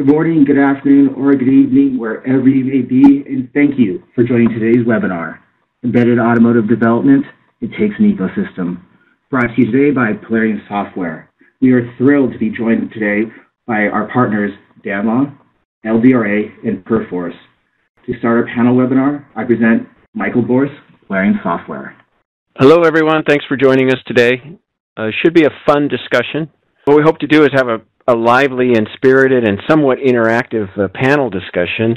Good morning, good afternoon, or good evening, wherever you may be, and thank you for joining today's webinar, Embedded Automotive Development, It Takes an Ecosystem, brought to you today by Polarion Software. We are thrilled to be joined today by our partners, Danlaw, LDRA, and Perforce. To start our panel webinar, I present Michael Borse, Polarion Software. Hello, everyone. Thanks for joining us today. Uh, should be a fun discussion. What we hope to do is have a, a lively and spirited and somewhat interactive uh, panel discussion.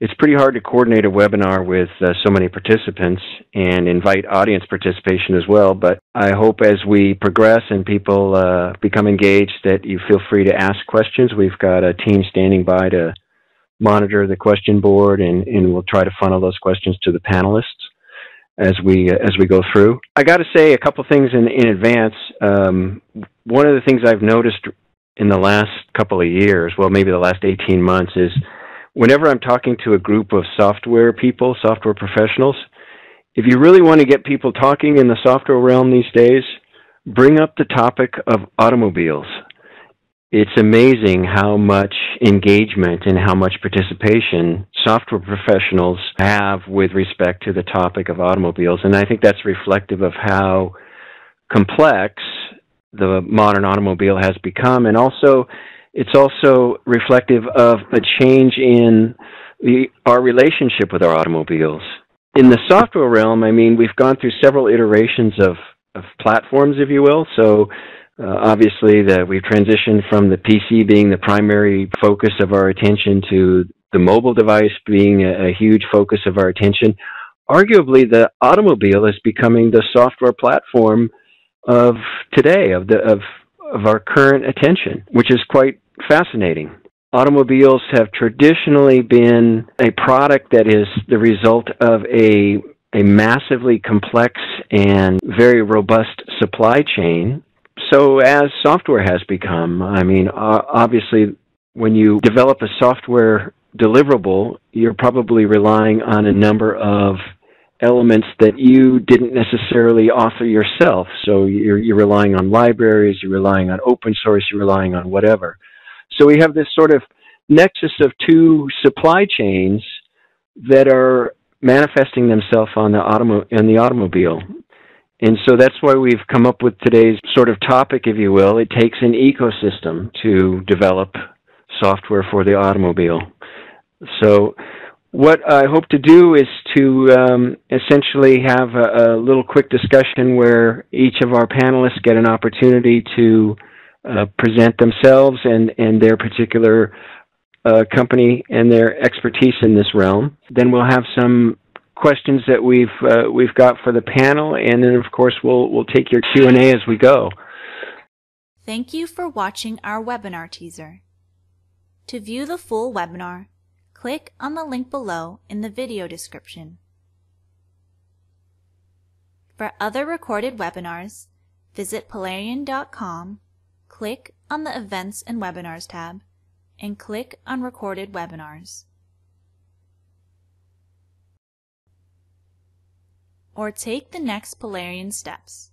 It's pretty hard to coordinate a webinar with uh, so many participants and invite audience participation as well, but I hope as we progress and people uh, become engaged that you feel free to ask questions. We've got a team standing by to monitor the question board and, and we'll try to funnel those questions to the panelists as we uh, as we go through. I got to say a couple things in in advance. Um, one of the things I've noticed in the last couple of years, well, maybe the last 18 months, is whenever I'm talking to a group of software people, software professionals, if you really want to get people talking in the software realm these days, bring up the topic of automobiles it's amazing how much engagement and how much participation software professionals have with respect to the topic of automobiles. And I think that's reflective of how complex the modern automobile has become. And also, it's also reflective of a change in the, our relationship with our automobiles. In the software realm, I mean, we've gone through several iterations of, of platforms, if you will. So uh, obviously, that we've transitioned from the PC being the primary focus of our attention to the mobile device being a, a huge focus of our attention. Arguably, the automobile is becoming the software platform of today, of the of of our current attention, which is quite fascinating. Automobiles have traditionally been a product that is the result of a a massively complex and very robust supply chain so as software has become, I mean, obviously, when you develop a software deliverable, you're probably relying on a number of elements that you didn't necessarily author yourself. So you're, you're relying on libraries, you're relying on open source, you're relying on whatever. So we have this sort of nexus of two supply chains that are manifesting themselves on the automo- in the automobile. And so that's why we've come up with today's sort of topic, if you will. It takes an ecosystem to develop software for the automobile. So what I hope to do is to um, essentially have a, a, little quick discussion where each of our panelists get an opportunity to uh, present themselves and, and their particular uh, company and their expertise in this realm. Then we'll have some questions that we've uh, we've got for the panel, and then of course we'll we'll take your Q and A as we go. Thank you for watching our webinar teaser. To view the full webinar, click on the link below in the video description. For other recorded webinars, visit Polarion.com, click on the Events and Webinars tab, and click on Recorded Webinars. or take the next Polarion steps.